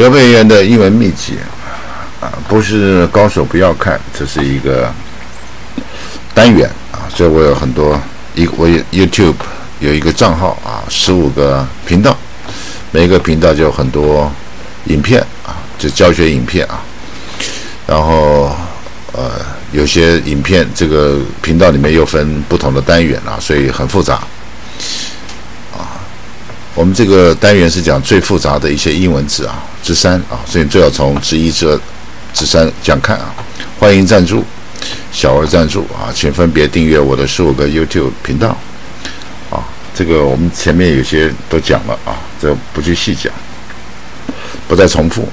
刘备元的英文秘籍啊，不是高手不要看，这是一个单元啊，所以我有很多一我 YouTube 有一个账号啊，十五个频道，每个频道就有很多影片啊，就教学影片啊，然后呃有些影片这个频道里面又分不同的单元啊，所以很复杂。我们这个单元是讲最复杂的一些英文字啊，之三啊，所以最好从之一、之二、之三讲看啊。欢迎赞助，小额赞助啊，请分别订阅我的十五个 YouTube 频道啊。这个我们前面有些都讲了啊，这不去细讲，不再重复。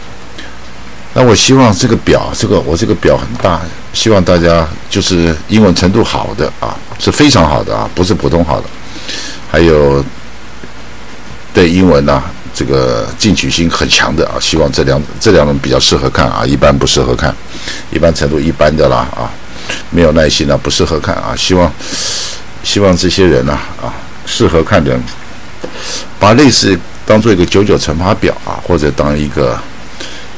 那我希望这个表，这个我这个表很大，希望大家就是英文程度好的啊，是非常好的啊，不是普通好的，还有。对英文呢，这个进取心很强的啊，希望这两这两种比较适合看啊，一般不适合看，一般程度一般的啦啊，没有耐心呢不适合看啊，希望希望这些人呢啊，适合看的，把类似当做一个九九乘法表啊，或者当一个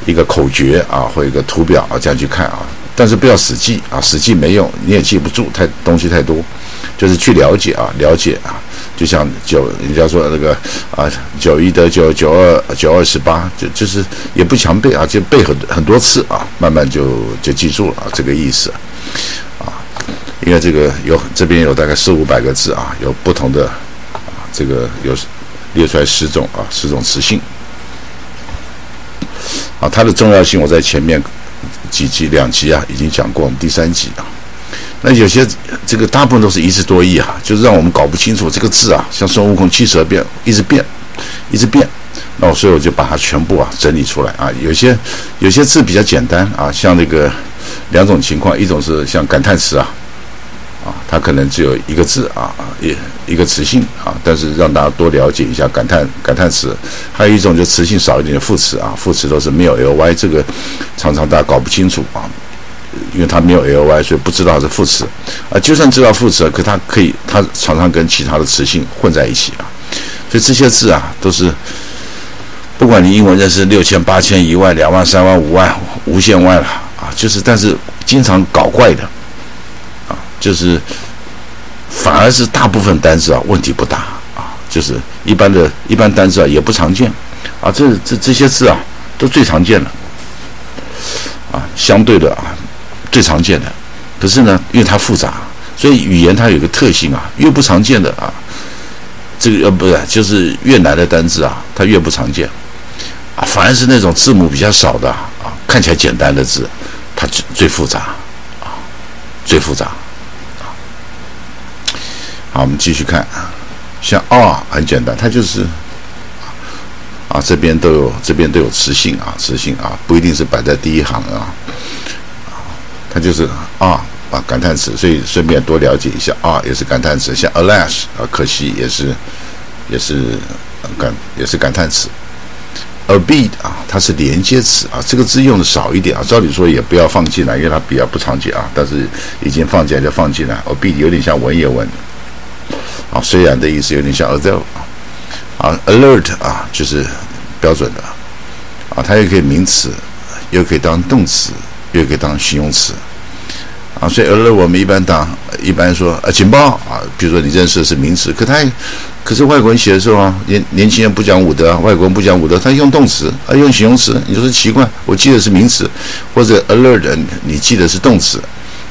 一个口诀啊，或一个图表啊这样去看啊，但是不要死记啊，死记没用，你也记不住，太东西太多，就是去了解啊，了解啊。就像九，人家说那个啊，九一得九，九二九二十八，就就是也不强背啊，就背很很多次啊，慢慢就就记住了啊，这个意思啊，因为这个有这边有大概四五百个字啊，有不同的啊，这个有列出来十种啊，十种词性啊，它的重要性我在前面几集两集啊已经讲过，我们第三集啊。那有些这个大部分都是一字多义啊，就是让我们搞不清楚这个字啊，像孙悟空七十二变，一直变，一直变。那我所以我就把它全部啊整理出来啊。有些有些字比较简单啊，像那个两种情况，一种是像感叹词啊，啊，它可能只有一个字啊，一一个词性啊，但是让大家多了解一下感叹感叹词。还有一种就词性少一点的副词啊，副词都是没有 ly，这个常常大家搞不清楚啊。因为它没有 ly，所以不知道是副词啊。就算知道副词，可它可以，它常常跟其他的词性混在一起啊。所以这些字啊，都是不管你英文认识六千、八千、一万、两万、三万、五万、无限万了啊，就是但是经常搞怪的啊，就是反而是大部分单词啊问题不大啊，就是一般的一般单词啊也不常见啊。这这这些字啊都最常见的啊，相对的啊。最常见的，可是呢，因为它复杂，所以语言它有个特性啊，越不常见的啊，这个呃不是，就是越难的单字啊，它越不常见，啊，反而是那种字母比较少的啊，看起来简单的字，它最最复杂，啊，最复杂，啊，好，我们继续看，像 R 很简单，它就是，啊，这边都有，这边都有词性啊，词性啊，不一定是摆在第一行啊。它就是啊啊感叹词，所以顺便多了解一下啊，也是感叹词。像 alas 啊，可惜也是也是感也是感叹词。abid 啊，它是连接词啊，这个字用的少一点啊，照理说也不要放进来，因为它比较不常见啊。但是已经放进来就放进来。abid 有点像文言文啊，虽然的意思有点像 although 啊，alert 啊就是标准的啊，它也可以名词，又可以当动词。又可以当形容词，啊，所以 alert 我们一般当一般说啊警报啊，比如说你认识的是名词，可他可是外国人写的时候啊，年年轻人不讲武德，外国人不讲武德，他用动词啊用形容词，你说是奇怪，我记得是名词，或者 alert 你记得是动词，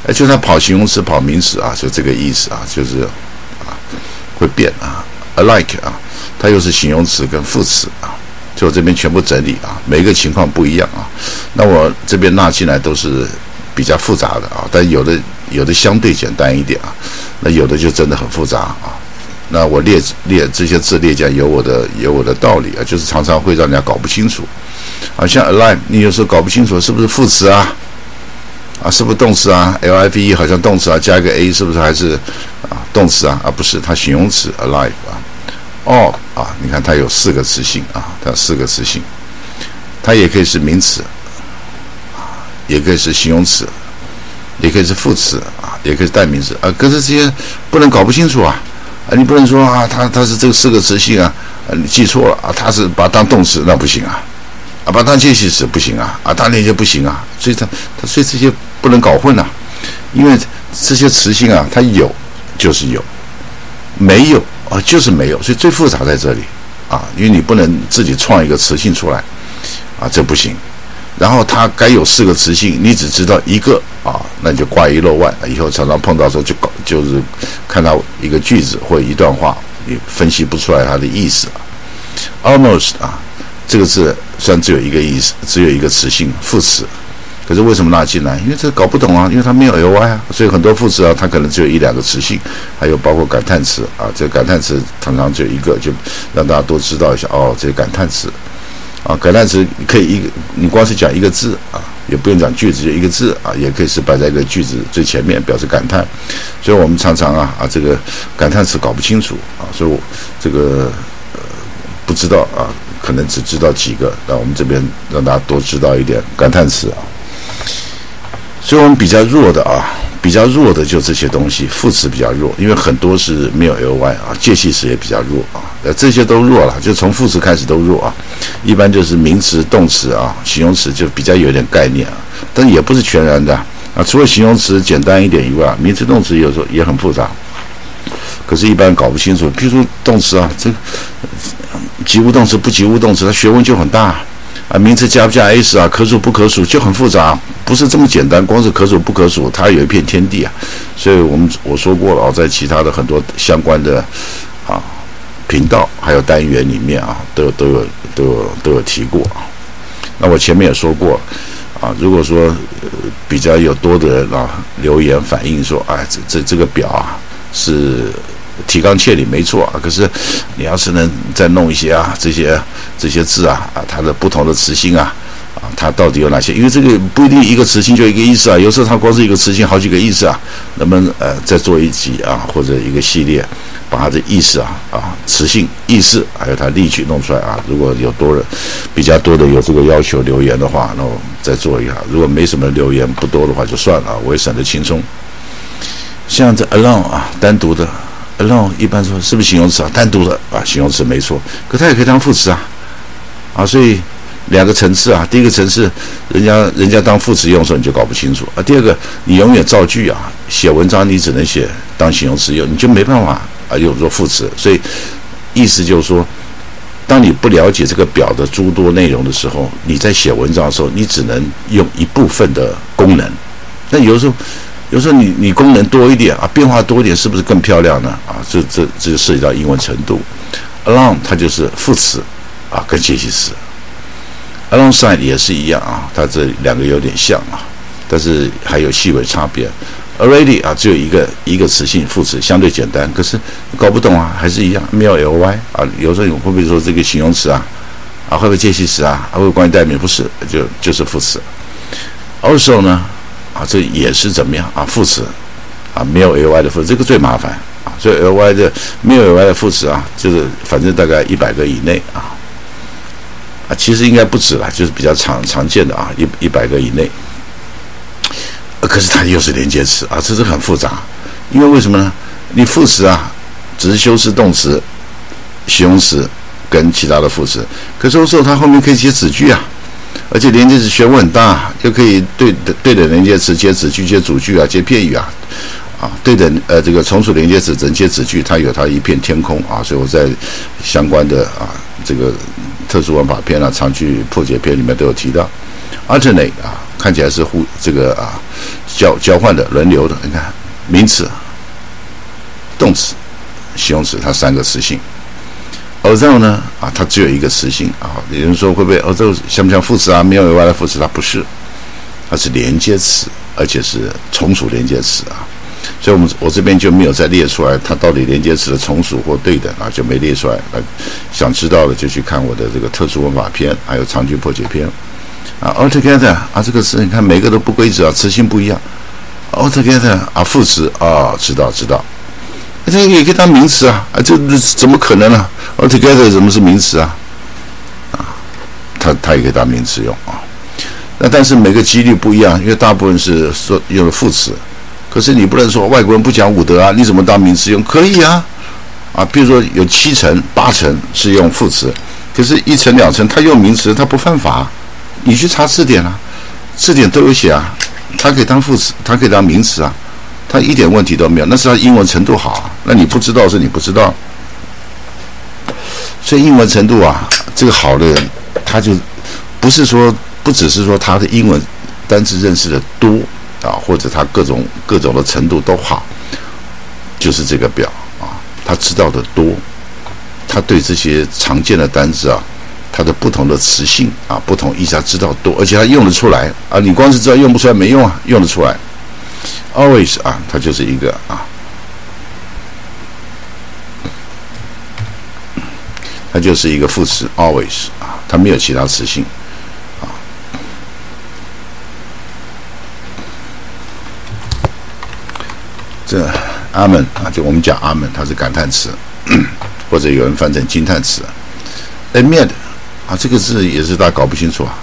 哎，就他跑形容词跑名词啊，就这个意思啊，就是啊会变啊，alike 啊，它又是形容词跟副词啊。就这边全部整理啊，每个情况不一样啊。那我这边纳进来都是比较复杂的啊，但有的有的相对简单一点啊，那有的就真的很复杂啊。那我列列这些字列讲有我的有我的道理啊，就是常常会让人家搞不清楚。啊，像 alive，你有时候搞不清楚是不是副词啊？啊，是不是动词啊？L I V E 好像动词啊，加一个 A 是不是还是啊动词啊？啊，不是，它形容词 alive 啊。哦啊，你看它有四个词性啊，它有四个词性，它也可以是名词，啊，也可以是形容词，也可以是副词啊，也可以是代名词啊。可是这些不能搞不清楚啊，啊，你不能说啊，它它是这四个词性啊，啊你记错了啊，它是把它当动词那不行啊，啊，把它当介系词不行啊，啊，当连接不行啊，所以它它所以这些不能搞混呐，因为这些词性啊，它有就是有，没有啊就是没有，所以最复杂在这里啊，因为你不能自己创一个词性出来啊，这不行。然后它该有四个词性，你只知道一个啊，那就挂一漏万，以后常常碰到时候就搞就是看到一个句子或一段话，你分析不出来它的意思啊。Almost 啊，这个字虽然只有一个意思，只有一个词性副词，可是为什么拉进来？因为这搞不懂啊，因为它没有 ly 啊，所以很多副词啊，它可能只有一两个词性，还有包括感叹词啊，这感叹词常常只有一个，就让大家多知道一下哦，这感叹词。啊，感叹词可以一个，你光是讲一个字啊，也不用讲句子，就一个字啊，也可以是摆在一个句子最前面，表示感叹。所以我们常常啊啊，这个感叹词搞不清楚啊，所以我这个呃不知道啊，可能只知道几个。那我们这边让大家多知道一点感叹词啊。所以我们比较弱的啊。比较弱的就这些东西，副词比较弱，因为很多是没有 ly 啊，介系词也比较弱啊，呃，这些都弱了，就从副词开始都弱啊。一般就是名词、动词啊，形容词就比较有点概念啊，但也不是全然的啊。除了形容词简单一点以外，名词、动词有时候也很复杂，可是，一般搞不清楚。譬如说动词啊，这及物动词、不及物动词，它学问就很大。啊名词加不加 s 啊？可数不可数就很复杂，不是这么简单。光是可数不可数，它有一片天地啊。所以我们我说过了啊，在其他的很多相关的啊频道还有单元里面啊，都有都有都有都有提过啊。那我前面也说过啊，如果说比较有多的人啊留言反映说，哎，这这这个表啊是。提纲挈领没错啊，可是你要是能再弄一些啊，这些这些字啊啊，它的不同的词性啊啊，它到底有哪些？因为这个不一定一个词性就一个意思啊，有时候它光是一个词性好几个意思啊。能不能呃再做一集啊，或者一个系列，把它的意思啊啊词性意思还有它例句弄出来啊？如果有多人比较多的有这个要求留言的话，那我们再做一下。如果没什么留言不多的话就算了，我也省得轻松。像这 alone 啊，单独的。Alone 一般说是不是形容词啊？单独的啊，形容词没错，可它也可以当副词啊，啊，所以两个层次啊，第一个层次，人家人家当副词用的时候你就搞不清楚啊。第二个，你永远造句啊，写文章你只能写当形容词用，你就没办法啊用作副词。所以意思就是说，当你不了解这个表的诸多内容的时候，你在写文章的时候，你只能用一部分的功能。那有时候。有时候你你功能多一点啊，变化多一点，是不是更漂亮呢？啊，这这这就涉及到英文程度。Along 它就是副词啊，跟介系词。Alongside 也是一样啊，它这两个有点像啊，但是还有细微差别。Already 啊，只有一个一个词性副词，相对简单，可是搞不懂啊，还是一样没有 ly 啊。有时候你会不会说这个形容词啊，啊会不会介系词啊，还会关系代名不是，就就是副词。Also 呢？啊，这也是怎么样啊？副词啊，没有 ly 的副词，这个最麻烦啊。所以 ly 的没有 ly 的副词啊，就是反正大概一百个以内啊啊，其实应该不止了，就是比较常常见的啊，一一百个以内。可是它又是连接词啊，这是很复杂。因为为什么呢？你副词啊，只是修饰动词、形容词跟其他的副词，可是有时候它后面可以接子句啊。而且连接词学问很大，就可以对的对等连接词接子句、接主句啊、接片语啊，啊，对等呃这个从属连接词整接子句，它有它一片天空啊。所以我在相关的啊这个特殊玩法篇啊、长句破解篇里面都有提到，alternate 啊，看起来是互这个啊交交换的、轮流的。你看名词、动词、形容词，它三个词性。Although 呢啊，它只有一个词性啊。有人说会不会 although 像不像副词啊？没有外来副词，它不是，它是连接词，而且是从属连接词啊。所以，我们我这边就没有再列出来它到底连接词的从属或对等啊，就没列出来。那想知道的就去看我的这个特殊文法篇，还有长句破解篇啊。altogether 啊，这个词你看每个都不规则啊，词性不一样。altogether 啊，副词啊，知道知道。这个也可以当名词啊，啊，这怎么可能呢？Altogether 怎么是名词啊？啊，它它也可以当名词用啊。那但是每个几率不一样，因为大部分是说用了副词，可是你不能说外国人不讲武德啊，你怎么当名词用？可以啊，啊，比如说有七成八成是用副词，可是一成两成他用名词，他不犯法你去查字典啊，字典都有写啊，它可以当副词，它可以当名词啊，它一点问题都没有。那是它英文程度好啊，那你不知道是你不知道。所以英文程度啊，这个好的人，他就不是说不只是说他的英文单词认识的多啊，或者他各种各种的程度都好，就是这个表啊，他知道的多，他对这些常见的单词啊，它的不同的词性啊，不同意思他知道多，而且他用得出来啊，你光是知道用不出来没用啊，用得出来，always 啊，它就是一个啊。它就是一个副词，always 啊，它没有其他词性啊。这阿门啊，就我们讲阿门，它是感叹词，或者有人翻成惊叹词。amid 啊，这个字也是大家搞不清楚啊，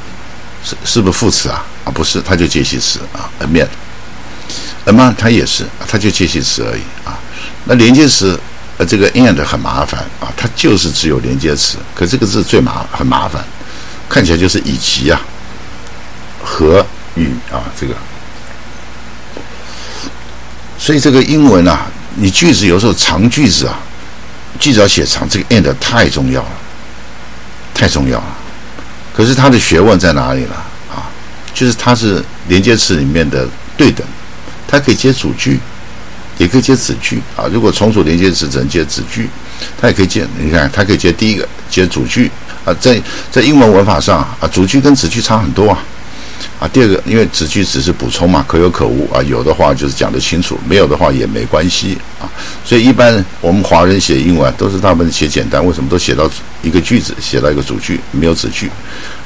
是是不是副词啊？啊，不是，它就介系词啊。amid among 它也是，它就介系词而已啊。那连接词。呃，这个 and 很麻烦啊，它就是只有连接词，可这个字最麻很麻烦，看起来就是以及啊，和与啊，这个，所以这个英文啊，你句子有时候长句子啊，句子要写长，这个 and 太重要了，太重要了。可是它的学问在哪里呢？啊，就是它是连接词里面的对等，它可以接主句。也可以接子句啊，如果从属连接词只能接子句，它也可以接。你看，它可以接第一个接主句啊，在在英文文法上啊，主句跟子句差很多啊啊。第二个，因为子句只是补充嘛，可有可无啊，有的话就是讲得清楚，没有的话也没关系啊。所以一般我们华人写英文都是大部分写简单，为什么都写到一个句子，写到一个主句，没有子句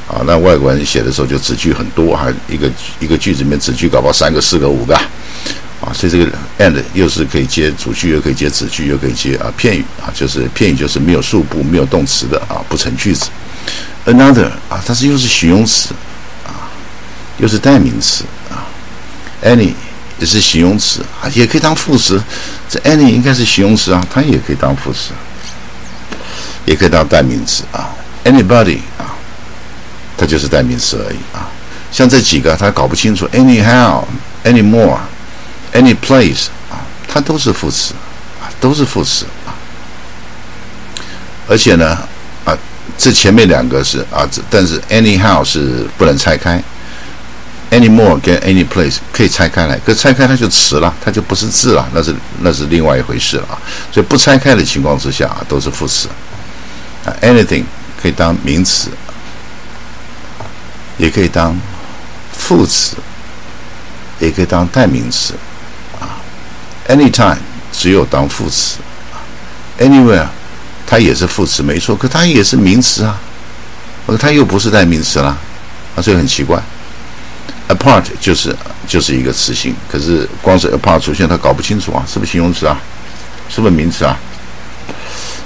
啊？那外国人写的时候就子句很多，还一个一个句子里面子句搞不好三个、四个、五个。啊，所以这个 and 又是可以接主句，又可以接子句，又可以接啊片语啊，就是片语就是没有数部、没有动词的啊，不成句子。Another 啊，它是又是形容词啊，又是代名词啊。Any 也是形容词啊，也可以当副词。这 any 应该是形容词啊，它也可以当副词，也可以当代名词啊。Anybody 啊，它就是代名词而已啊。像这几个他搞不清楚，anyhow，anymore。Any place 啊，它都是副词啊，都是副词啊。而且呢，啊，这前面两个是啊，但是 anyhow 是不能拆开，anymore 跟 any place 可以拆开来，可拆开它就词了，它就不是字了，那是那是另外一回事了啊。所以不拆开的情况之下啊，都是副词啊。Anything 可以当名词，也可以当副词，也可以当代名词。Anytime 只有当副词，Anywhere 它也是副词没错，可它也是名词啊，而它又不是代名词啦，啊，所以很奇怪。Apart 就是就是一个词性，可是光是 apart 出现，它搞不清楚啊，是不是形容词啊？是不是名词啊？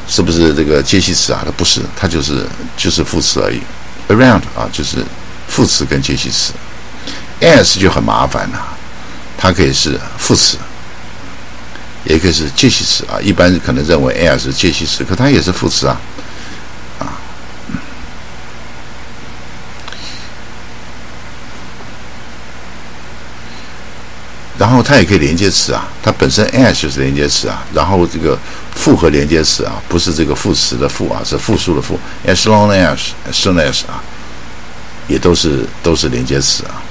是不是这个介系词啊？它不是，它就是就是副词而已。Around 啊，就是副词跟介系词。As 就很麻烦了，它可以是副词。也可以是介系词啊，一般可能认为 a 是介系词，可它也是副词啊，啊，然后它也可以连接词啊，它本身 a 就是连接词啊，然后这个复合连接词啊，不是这个副词的复啊，是复数的复，as long as，as soon as 啊，也都是都是连接词啊。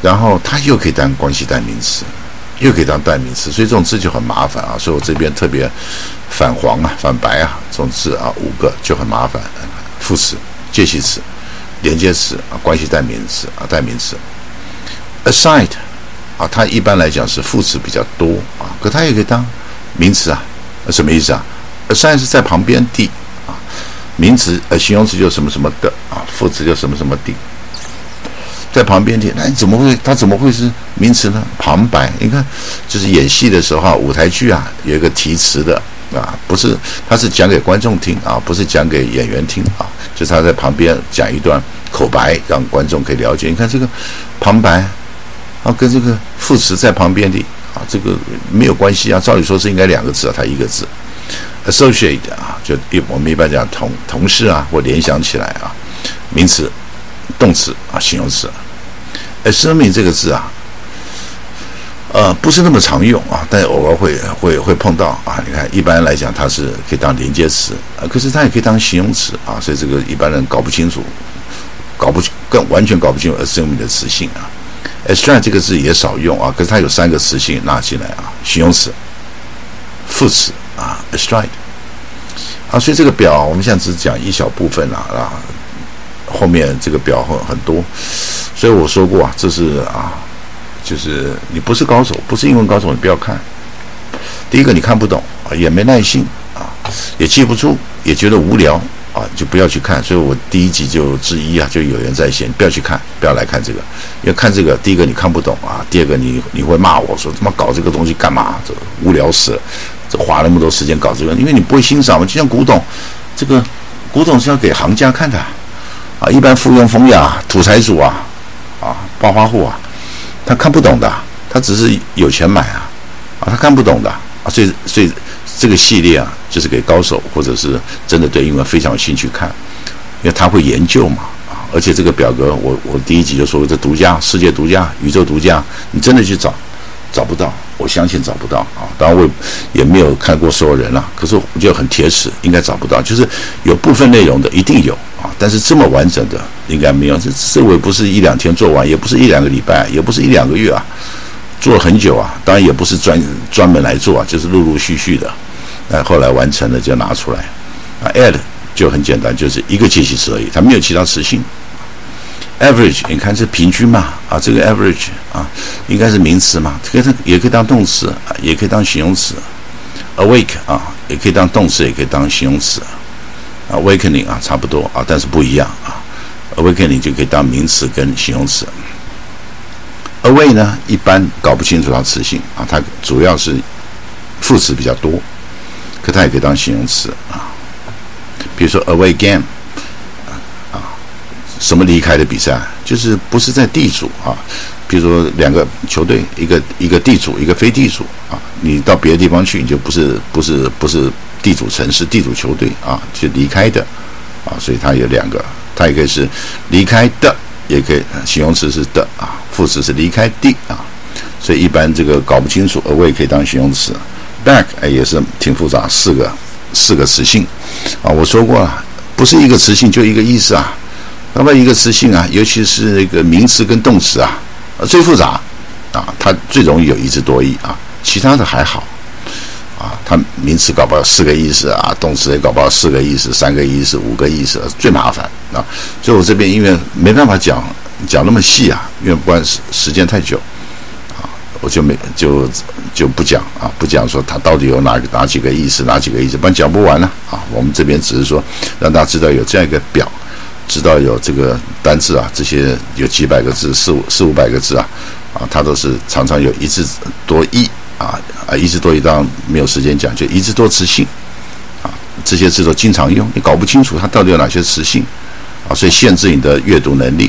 然后它又可以当关系代名词，又可以当代名词，所以这种字就很麻烦啊。所以我这边特别反黄啊、反白啊，这种字啊五个就很麻烦。副词、介系词、连接词啊、关系代名词啊、代名词。aside 啊，它一般来讲是副词比较多啊，可它也可以当名词啊。什么意思啊？aside 是在旁边地啊，名词呃形容词就什么什么的啊，副词就什么什么的。在旁边听，那你怎么会？他怎么会是名词呢？旁白，你看，就是演戏的时候，舞台剧啊，有一个提词的啊，不是，他是讲给观众听啊，不是讲给演员听啊，就是他在旁边讲一段口白，让观众可以了解。你看这个旁白啊，跟这个副词在旁边的啊，这个没有关系啊。照理说是应该两个字啊，他一个字 associate 啊，就一我们一般讲同同事啊，或联想起来啊，名词、动词啊、形容词。assuming 这个字啊，呃，不是那么常用啊，但偶尔会会会碰到啊。你看，一般来讲它是可以当连接词啊，可是它也可以当形容词啊，所以这个一般人搞不清楚，搞不清更完全搞不清楚 assuming 的词性啊。assume 这个字也少用啊，可是它有三个词性纳进来啊，形容词、副词啊，assume 啊，所以这个表我们现在只讲一小部分了啊，后面这个表很很多。所以我说过啊，这是啊，就是你不是高手，不是英文高手，你不要看。第一个你看不懂啊，也没耐心啊，也记不住，也觉得无聊啊，就不要去看。所以我第一集就之一啊，就有人在线，不要去看，不要来看这个，因为看这个，第一个你看不懂啊，第二个你你会骂我说他妈搞这个东西干嘛？这无聊死了，这花那么多时间搞这个，因为你不会欣赏嘛。就像古董，这个古董是要给行家看的，一般附庸风雅土财主啊。啊，暴发户啊，他看不懂的，他只是有钱买啊，啊，他看不懂的啊，所以所以这个系列啊，就是给高手或者是真的对英文非常有兴趣看，因为他会研究嘛，啊，而且这个表格我我第一集就说这独家，世界独家，宇宙独家，你真的去找找不到，我相信找不到啊，当然我也没有看过所有人了，可是我觉得很铁齿，应该找不到，就是有部分内容的一定有。啊，但是这么完整的应该没有，这这我也不是一两天做完，也不是一两个礼拜，也不是一两个月啊，做了很久啊，当然也不是专专门来做啊，就是陆陆续续的，那，后来完成了就拿出来。啊，add 就很简单，就是一个介系词而已，它没有其他词性。Average 你看是平均嘛，啊，这个 average 啊，应该是名词嘛，可以也可以当动词啊，也可以当形容词。awake 啊，也可以当动词，也可以当形容词。awakening 啊，差不多啊，但是不一样啊。awakening 就可以当名词跟形容词。away 呢，一般搞不清楚它词性啊，它主要是副词比较多，可它也可以当形容词啊。比如说 away game，什么离开的比赛，就是不是在地主啊。比如说两个球队，一个一个地主，一个非地主啊，你到别的地方去，你就不是不是不是。地主城市、地主球队啊，就离开的啊，所以它有两个，它也可以是离开的，也可以形容词是的啊，副词是离开地啊，所以一般这个搞不清楚，away 可以当形容词，back 哎也是挺复杂，四个四个词性。啊，我说过了，不是一个词性就一个意思啊，那么一个词性啊，尤其是那个名词跟动词啊，最复杂啊，它最容易有一字多义啊，其他的还好。啊，它名词搞不好四个意思啊，动词也搞不好四个意思、三个意思、五个意思，最麻烦啊。所以我这边因为没办法讲讲那么细啊，因为不管时时间太久啊，我就没就就不讲啊，不讲说它到底有哪哪几个意思、哪几个意思，不然讲不完呢啊。我们这边只是说让大家知道有这样一个表，知道有这个单字啊，这些有几百个字、四五四五百个字啊，啊，它都是常常有一字多义。啊啊，一字多义，当然没有时间讲，就一字多词性啊，这些字都经常用，你搞不清楚它到底有哪些词性啊，所以限制你的阅读能力，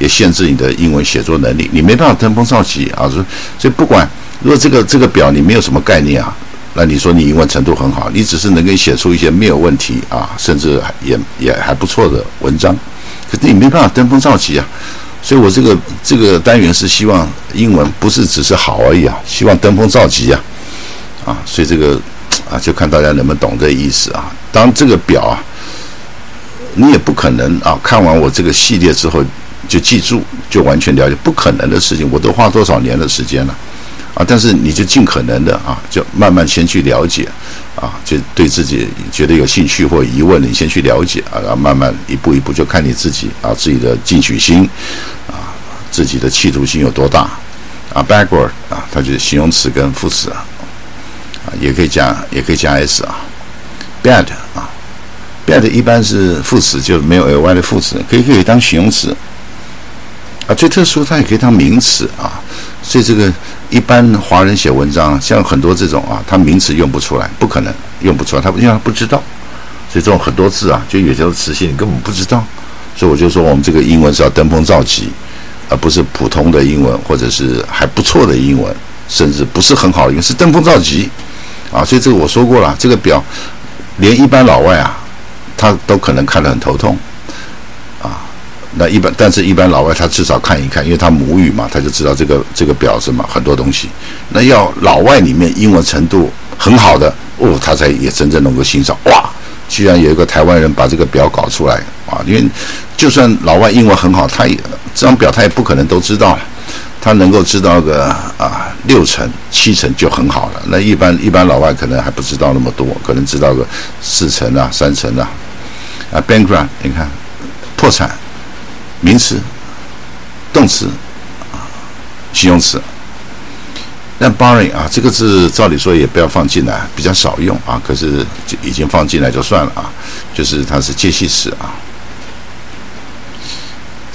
也限制你的英文写作能力，你没办法登峰造极啊。所以，所以不管如果这个这个表你没有什么概念啊，那你说你英文程度很好，你只是能够写出一些没有问题啊，甚至也也还不错的文章，可是你没办法登峰造极啊。所以我这个这个单元是希望英文不是只是好而已啊，希望登峰造极啊，啊，所以这个啊就看大家能不能懂这意思啊。当这个表啊，你也不可能啊，看完我这个系列之后就记住就完全了解，不可能的事情。我都花多少年的时间了，啊但是你就尽可能的啊，就慢慢先去了解。啊，就对自己觉得有兴趣或疑问，你先去了解啊，然后慢慢一步一步，就看你自己啊，自己的进取心啊，自己的企图心有多大啊。Backward 啊，它就是形容词跟副词啊，啊，也可以加，也可以加 s 啊。Bad 啊，bad 一般是副词，就没有额外的副词，可以可以当形容词啊。最特殊，它也可以当名词啊。所以这个一般华人写文章，像很多这种啊，他名词用不出来，不可能用不出来，他因为他不知道，所以这种很多字啊，就有些词性你根本不知道。所以我就说，我们这个英文是要登峰造极，而不是普通的英文，或者是还不错的英文，甚至不是很好的英文，是登峰造极啊，所以这个我说过了，这个表连一般老外啊，他都可能看得很头痛。那一般，但是一般老外他至少看一看，因为他母语嘛，他就知道这个这个表什么很多东西。那要老外里面英文程度很好的哦，他才也真正能够欣赏。哇，居然有一个台湾人把这个表搞出来啊！因为就算老外英文很好，他也这张表他也不可能都知道。他能够知道个啊六成七成就很好了。那一般一般老外可能还不知道那么多，可能知道个四成啊三成啊。啊，bankrupt，你看破产，名词、动词啊、形容词。那 boring 啊这个字照理说也不要放进来，比较少用啊。可是就已经放进来就算了啊，就是它是介系词啊。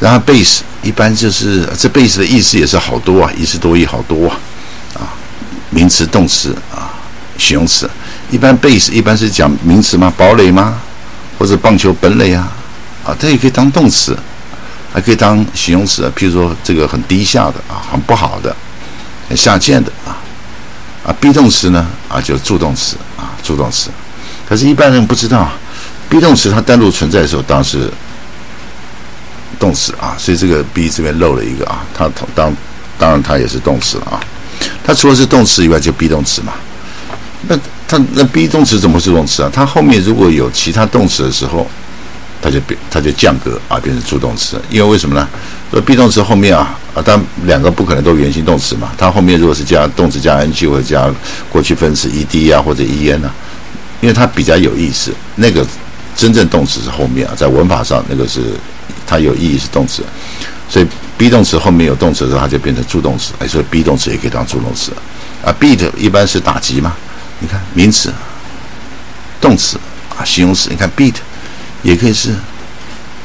然后 base 一般就是这 base 的意思也是好多啊，一词多义好多啊，啊，名词、动词啊，形容词。一般 base 一般是讲名词吗？堡垒吗？或者棒球本垒啊？啊，它也可以当动词，还可以当形容词啊。譬如说这个很低下的啊，很不好的，很下贱的啊，啊，be 动词呢啊，就助动词啊，助动词。可是，一般人不知道，be 动词它单独存在的时候，当然是。动词啊，所以这个 be 这边漏了一个啊，它当当然它也是动词了啊，它除了是动词以外就 be 动词嘛。那它那 be 动词怎么是动词啊？它后面如果有其他动词的时候，它就变它就降格啊，变成助动词。因为为什么呢？说 be 动词后面啊啊，但两个不可能都原形动词嘛。它后面如果是加动词加 ing 或者加过去分词 ed 啊或者 en 啊，因为它比较有意思。那个真正动词是后面啊，在文法上那个是。它有意义是动词，所以 be 动词后面有动词的时候，它就变成助动词。哎，所以 be 动词也可以当助动词。啊，beat 一般是打击嘛？你看名词、动词啊，形容词。你看 beat 也可以是，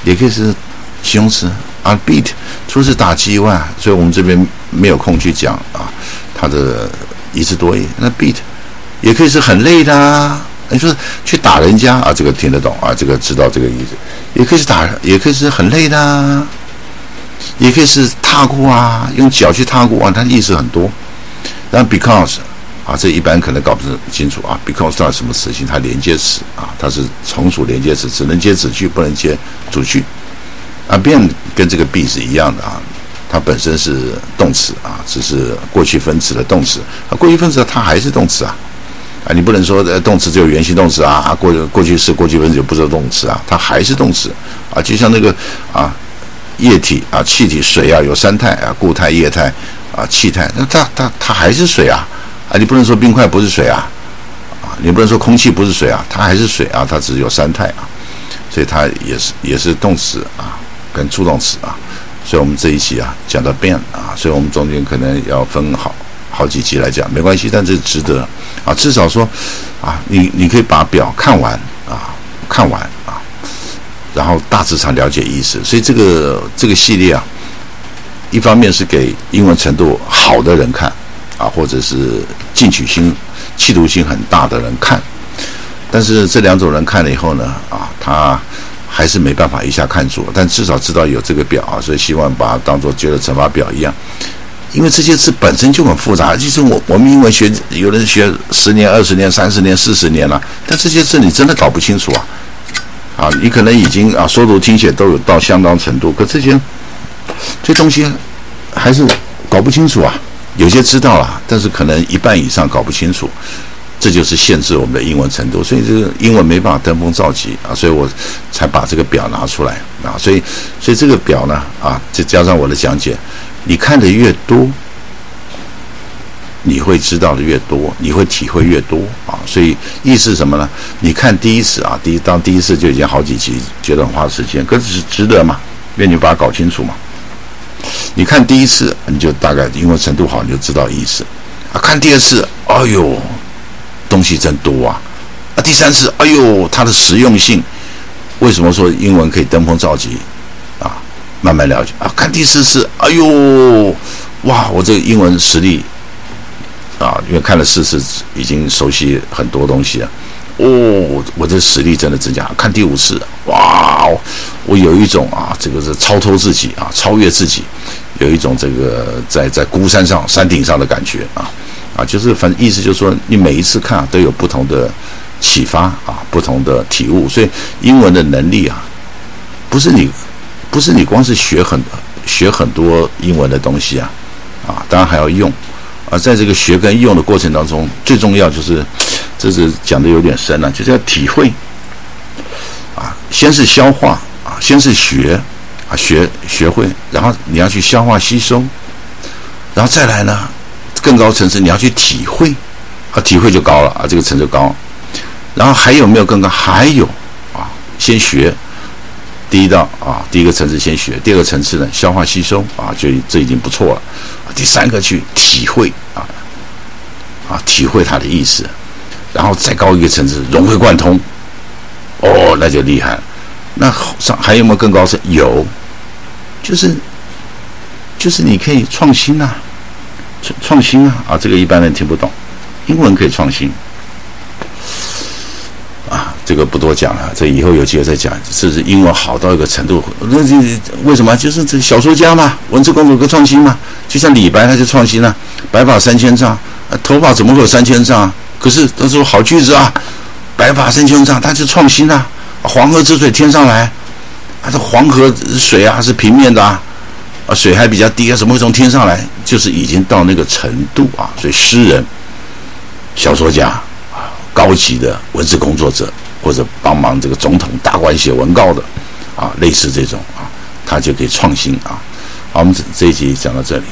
也可以是形容词啊。beat 除了是打击以外，所以我们这边没有空去讲啊，它的一词多义。那 beat 也可以是很累的啊。你说去打人家啊，这个听得懂啊，这个知道这个意思，也可以是打，也可以是很累的，啊也可以是踏过啊，用脚去踏过啊，它意思很多。然后 because 啊，这一般可能搞不清楚啊，because 它什么词性？它连接词啊，它是从属连接词，只能接子句，不能接主句。啊，be 跟这个 be 是一样的啊，它本身是动词啊，只是过去分词的动词。啊，过去分词它还是动词啊。啊，你不能说呃动词只有原形动词啊啊，过过去式、过去分词就不是动词啊，它还是动词啊，就像那个啊液体啊气体水啊有三态啊固态、液态啊气态，那它它它还是水啊啊，你不能说冰块不是水啊啊，你不能说空气不是水啊，它还是水啊，它只有三态啊，所以它也是也是动词啊跟助动词啊，所以我们这一期啊讲到变啊，所以我们中间可能要分好。好几集来讲没关系，但是值得啊！至少说啊，你你可以把表看完啊，看完啊，然后大致上了解意思。所以这个这个系列啊，一方面是给英文程度好的人看啊，或者是进取心、企图心很大的人看。但是这两种人看了以后呢，啊，他还是没办法一下看住，但至少知道有这个表啊，所以希望把它当做觉得乘法表一样。因为这些字本身就很复杂，其实我我们英文学，有人学十年、二十年、三十年、四十年了，但这些字你真的搞不清楚啊！啊，你可能已经啊，说读听写都有到相当程度，可这些这东西还是搞不清楚啊。有些知道了，但是可能一半以上搞不清楚，这就是限制我们的英文程度。所以这个英文没办法登峰造极啊，所以我才把这个表拿出来啊。所以，所以这个表呢啊，再加上我的讲解。你看的越多，你会知道的越多，你会体会越多啊！所以意思什么呢？你看第一次啊，第一当第一次就已经好几集，觉得很花时间，可是值得嘛？因为你把它搞清楚嘛。你看第一次，你就大概英文程度好，你就知道意思啊。看第二次，哎呦，东西真多啊！啊，第三次，哎呦，它的实用性，为什么说英文可以登峰造极？啊慢慢了解啊，看第四次，哎呦，哇，我这个英文实力啊，因为看了四次，已经熟悉很多东西了。哦，我这实力真的增加。看第五次，哇，我有一种啊，这个是超脱自己啊，超越自己，有一种这个在在孤山上山顶上的感觉啊啊，就是反正意思就是说，你每一次看都有不同的启发啊，不同的体悟。所以英文的能力啊，不是你不是你光是学很学很多英文的东西啊，啊，当然还要用。啊，在这个学跟用的过程当中，最重要就是，这是讲的有点深了，就是要体会。啊，先是消化啊，先是学啊，学学会，然后你要去消化吸收，然后再来呢？更高层次，你要去体会，啊，体会就高了啊，这个层次高。然后还有没有更高？还有啊，先学，第一道啊，第一个层次先学，第二个层次呢，消化吸收啊，就这已经不错了。第三个去体会啊，啊，体会它的意思，然后再高一个层次，融会贯通，哦，那就厉害。那上还有没有更高层？有，就是就是你可以创新啊。创创新啊啊，这个一般人听不懂，英文可以创新，这个不多讲了，这以后有机会再讲。这是英文好到一个程度，那这为什么？就是这小说家嘛，文字工作跟创新嘛，就像李白他就创新了，白发三千丈，头发怎么会有三千丈啊？可是他说好句子啊，白发三千丈，他就创新啊，黄河之水天上来，啊，这黄河水啊是平面的啊。啊，水还比较低啊，怎么会从天上来？就是已经到那个程度啊，所以诗人、小说家啊，高级的文字工作者，或者帮忙这个总统大官写文告的啊，类似这种啊，他就可以创新啊。好，我们这这一集讲到这里。